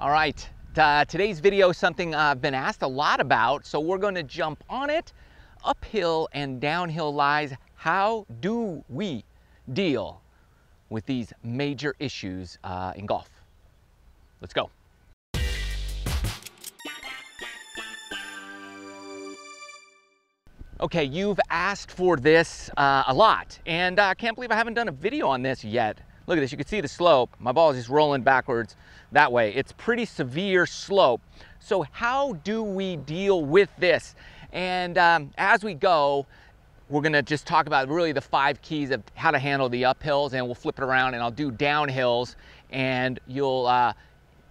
All right, uh, today's video is something I've been asked a lot about, so we're gonna jump on it. Uphill and downhill lies, how do we deal with these major issues uh, in golf? Let's go. Okay, you've asked for this uh, a lot, and I can't believe I haven't done a video on this yet. Look at this, you can see the slope. My ball is just rolling backwards that way. It's pretty severe slope. So how do we deal with this? And um, as we go, we're gonna just talk about really the five keys of how to handle the uphills and we'll flip it around and I'll do downhills and you'll, uh,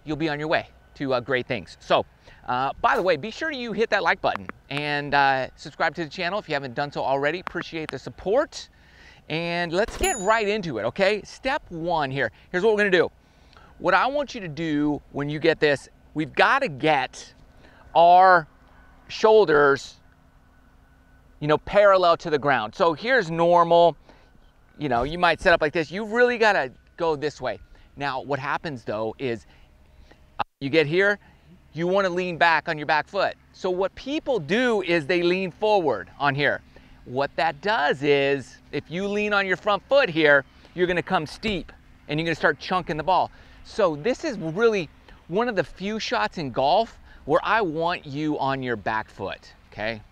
you'll be on your way to uh, great things. So, uh, by the way, be sure you hit that like button and uh, subscribe to the channel if you haven't done so already. Appreciate the support. And let's get right into it, okay? Step one here. Here's what we're gonna do. What I want you to do when you get this, we've gotta get our shoulders, you know, parallel to the ground. So here's normal. You know, you might set up like this. You've really gotta go this way. Now, what happens though is uh, you get here, you wanna lean back on your back foot. So what people do is they lean forward on here. What that does is, if you lean on your front foot here, you're gonna come steep and you're gonna start chunking the ball. So this is really one of the few shots in golf where I want you on your back foot, okay?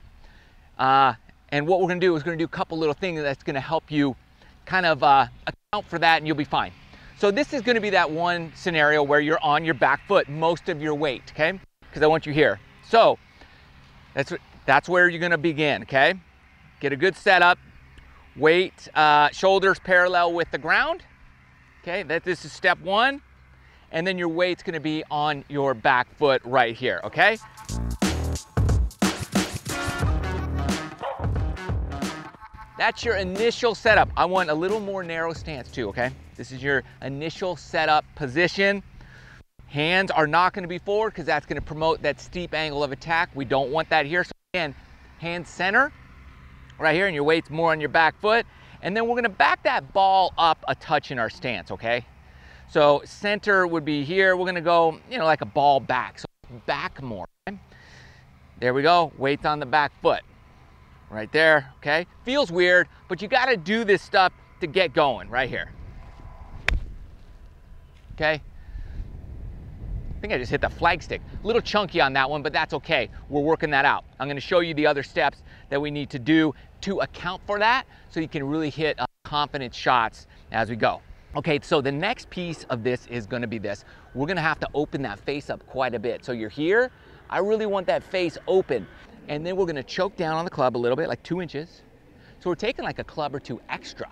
Uh, and what we're gonna do is we're gonna do a couple little things that's gonna help you kind of uh, account for that and you'll be fine. So this is gonna be that one scenario where you're on your back foot most of your weight, okay? Because I want you here. So that's, that's where you're gonna begin, okay? Get a good setup. Weight, uh, shoulders parallel with the ground. Okay, that this is step one. And then your weight's gonna be on your back foot right here, okay? That's your initial setup. I want a little more narrow stance too, okay? This is your initial setup position. Hands are not gonna be forward because that's gonna promote that steep angle of attack. We don't want that here. So again, hand center, right here and your weight's more on your back foot. And then we're gonna back that ball up a touch in our stance, okay? So center would be here. We're gonna go, you know, like a ball back. So back more. Okay? There we go, weights on the back foot. Right there, okay? Feels weird, but you gotta do this stuff to get going right here. Okay? I think I just hit the flag stick. A little chunky on that one, but that's okay. We're working that out. I'm gonna show you the other steps that we need to do to account for that so you can really hit uh, confident shots as we go. Okay, so the next piece of this is gonna be this. We're gonna have to open that face up quite a bit. So you're here, I really want that face open. And then we're gonna choke down on the club a little bit, like two inches. So we're taking like a club or two extra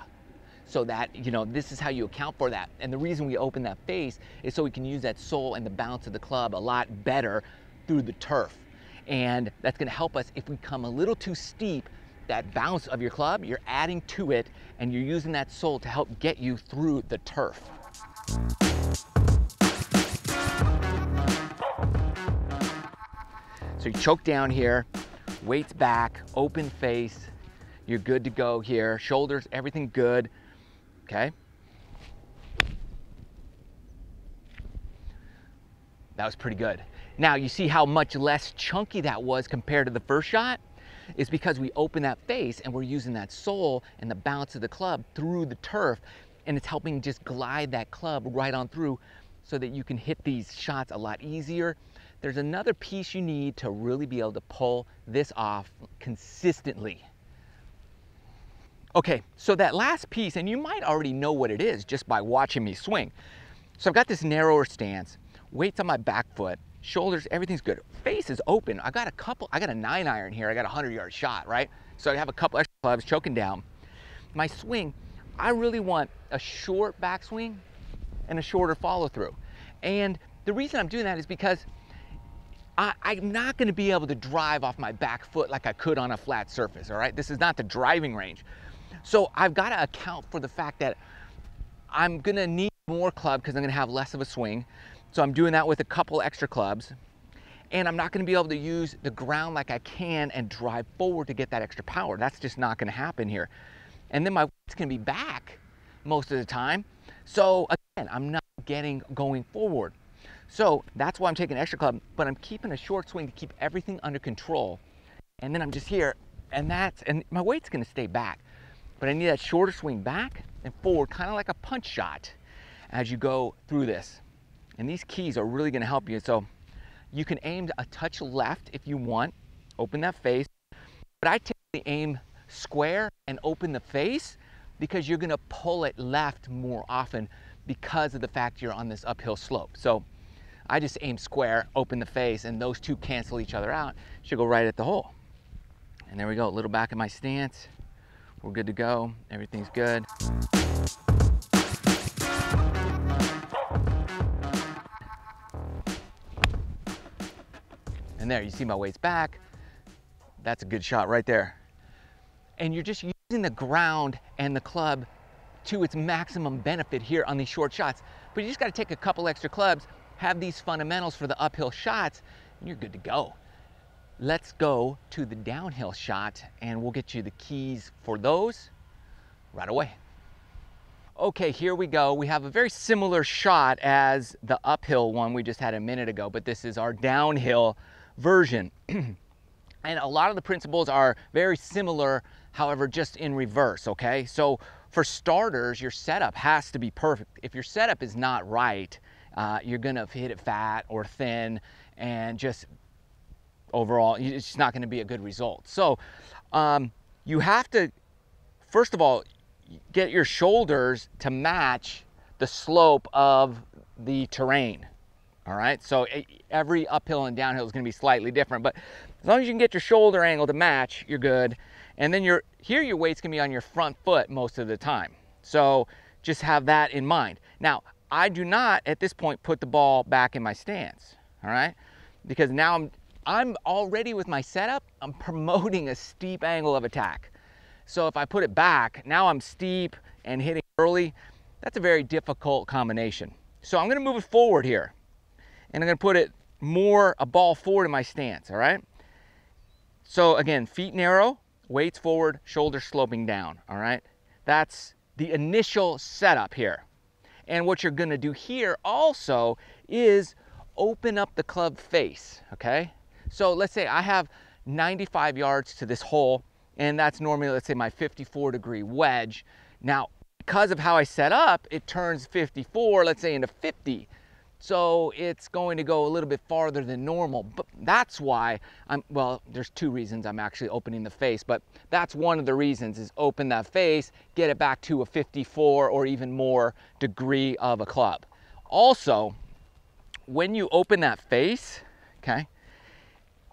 so that, you know, this is how you account for that. And the reason we open that face is so we can use that sole and the bounce of the club a lot better through the turf. And that's gonna help us if we come a little too steep, that bounce of your club, you're adding to it and you're using that sole to help get you through the turf. So you choke down here, weights back, open face, you're good to go here. Shoulders, everything good okay? That was pretty good. Now you see how much less chunky that was compared to the first shot? Is because we open that face and we're using that sole and the bounce of the club through the turf and it's helping just glide that club right on through so that you can hit these shots a lot easier. There's another piece you need to really be able to pull this off consistently. Okay, so that last piece, and you might already know what it is just by watching me swing. So I've got this narrower stance, weights on my back foot, shoulders, everything's good. Face is open. I got a couple, I got a nine iron here. I got a 100 yard shot, right? So I have a couple extra clubs choking down. My swing, I really want a short backswing and a shorter follow through. And the reason I'm doing that is because I, am not gonna be able to drive off my back foot like I could on a flat surface, all right? This is not the driving range. So I've got to account for the fact that I'm going to need more club because I'm going to have less of a swing. So I'm doing that with a couple extra clubs. And I'm not going to be able to use the ground like I can and drive forward to get that extra power. That's just not going to happen here. And then my weight's to be back most of the time. So again, I'm not getting going forward. So that's why I'm taking extra club, but I'm keeping a short swing to keep everything under control. And then I'm just here, and that's, and my weight's gonna stay back. But I need that shorter swing back and forward, kind of like a punch shot as you go through this. And these keys are really gonna help you. So you can aim a touch left if you want, open that face. But I typically aim square and open the face because you're gonna pull it left more often because of the fact you're on this uphill slope. So I just aim square, open the face, and those two cancel each other out. Should go right at the hole. And there we go, a little back in my stance. We're good to go, everything's good. And there, you see my weight's back. That's a good shot right there. And you're just using the ground and the club to its maximum benefit here on these short shots. But you just gotta take a couple extra clubs, have these fundamentals for the uphill shots, and you're good to go. Let's go to the downhill shot and we'll get you the keys for those right away. Okay, here we go. We have a very similar shot as the uphill one we just had a minute ago, but this is our downhill version. and a lot of the principles are very similar, however, just in reverse, okay? So for starters, your setup has to be perfect. If your setup is not right, uh, you're gonna hit it fat or thin and just overall, it's not gonna be a good result. So um, you have to, first of all, get your shoulders to match the slope of the terrain. All right, so every uphill and downhill is gonna be slightly different, but as long as you can get your shoulder angle to match, you're good. And then your here your weight's gonna be on your front foot most of the time. So just have that in mind. Now, I do not at this point put the ball back in my stance, all right? Because now I'm I'm already with my setup, I'm promoting a steep angle of attack. So if I put it back, now I'm steep and hitting early, that's a very difficult combination. So I'm gonna move it forward here. And I'm gonna put it more a ball forward in my stance, all right? So again, feet narrow, weights forward, shoulders sloping down, all right? That's the initial setup here. And what you're gonna do here also is open up the club face, okay? So let's say I have 95 yards to this hole, and that's normally, let's say my 54 degree wedge. Now, because of how I set up, it turns 54, let's say into 50. So it's going to go a little bit farther than normal. But that's why I'm, well, there's two reasons I'm actually opening the face, but that's one of the reasons is open that face, get it back to a 54 or even more degree of a club. Also, when you open that face, okay,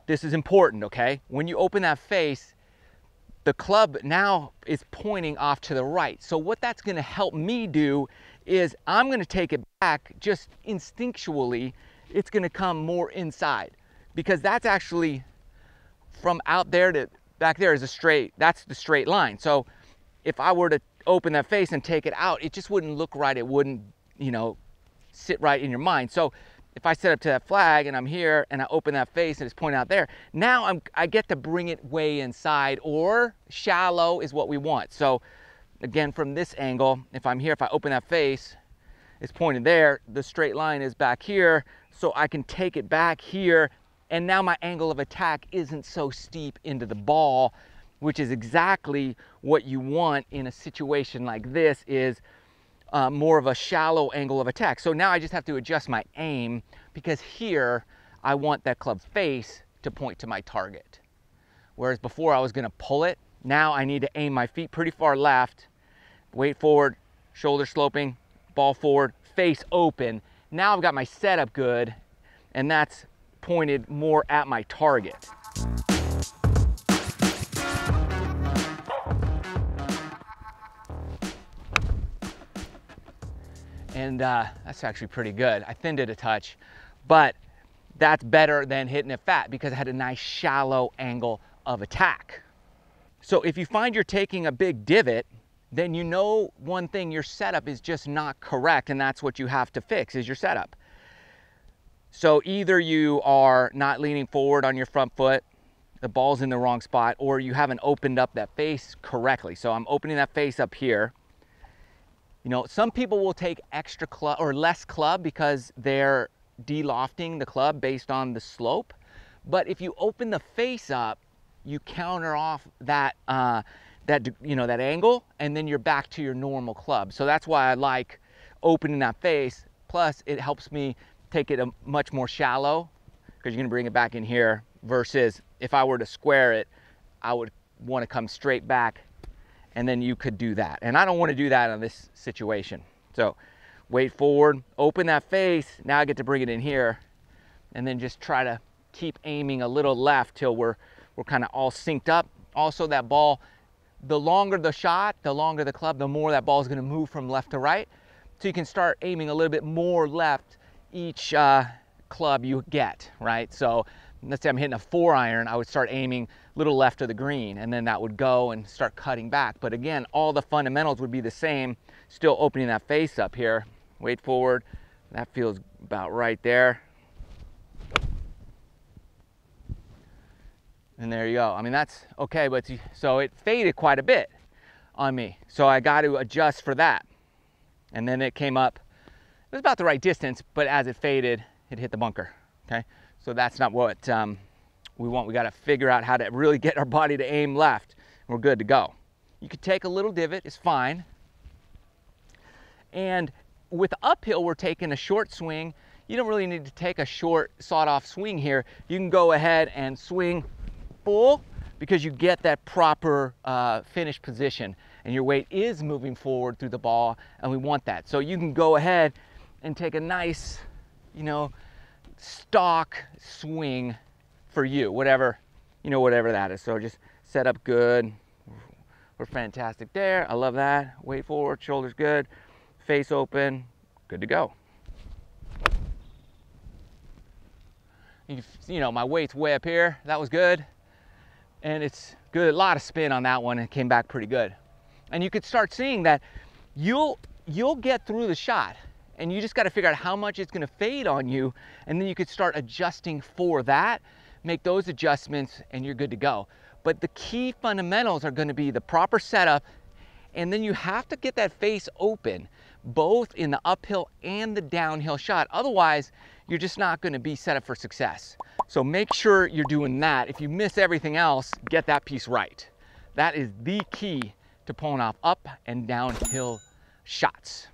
this is important, okay? When you open that face, the club now is pointing off to the right. So what that's gonna help me do is I'm gonna take it back just instinctually, it's gonna come more inside because that's actually from out there to back there is a straight, that's the straight line. So if I were to open that face and take it out, it just wouldn't look right. It wouldn't, you know, sit right in your mind. So if I set up to that flag and I'm here and I open that face and it's pointing out there, now I'm, I get to bring it way inside or shallow is what we want. So Again, from this angle, if I'm here, if I open that face, it's pointed there, the straight line is back here, so I can take it back here, and now my angle of attack isn't so steep into the ball, which is exactly what you want in a situation like this is uh, more of a shallow angle of attack. So now I just have to adjust my aim because here I want that club face to point to my target. Whereas before I was gonna pull it, now I need to aim my feet pretty far left weight forward, shoulder sloping, ball forward, face open. Now I've got my setup good, and that's pointed more at my target. And uh, that's actually pretty good. I thinned it a touch, but that's better than hitting it fat because I had a nice shallow angle of attack. So if you find you're taking a big divot, then you know one thing, your setup is just not correct and that's what you have to fix is your setup. So either you are not leaning forward on your front foot, the ball's in the wrong spot, or you haven't opened up that face correctly. So I'm opening that face up here. You know, some people will take extra club or less club because they're de-lofting the club based on the slope. But if you open the face up, you counter off that, uh, that, you know, that angle and then you're back to your normal club. So that's why I like opening that face. Plus it helps me take it a much more shallow because you're gonna bring it back in here versus if I were to square it, I would wanna come straight back and then you could do that. And I don't wanna do that on this situation. So weight forward, open that face. Now I get to bring it in here and then just try to keep aiming a little left till we're, we're kind of all synced up. Also that ball, the longer the shot, the longer the club, the more that ball is gonna move from left to right. So you can start aiming a little bit more left each uh, club you get, right? So let's say I'm hitting a four iron, I would start aiming a little left of the green and then that would go and start cutting back. But again, all the fundamentals would be the same, still opening that face up here. Weight forward, that feels about right there. And there you go. I mean, that's okay, but so it faded quite a bit on me. So I got to adjust for that. And then it came up, it was about the right distance, but as it faded, it hit the bunker, okay? So that's not what um, we want. We gotta figure out how to really get our body to aim left. We're good to go. You could take a little divot, it's fine. And with uphill, we're taking a short swing. You don't really need to take a short sawed off swing here. You can go ahead and swing full because you get that proper uh, finish position and your weight is moving forward through the ball and we want that. So you can go ahead and take a nice, you know, stock swing for you, whatever, you know, whatever that is. So just set up good. We're fantastic there. I love that. Weight forward, shoulders good, face open, good to go. You know, my weight's way up here. That was good. And it's good, a lot of spin on that one. It came back pretty good. And you could start seeing that you'll, you'll get through the shot and you just got to figure out how much it's going to fade on you and then you could start adjusting for that make those adjustments and you're good to go but the key fundamentals are going to be the proper setup and then you have to get that face open both in the uphill and the downhill shot otherwise you're just not going to be set up for success. So make sure you're doing that. If you miss everything else get that piece right. That is the key to pulling off up and downhill shots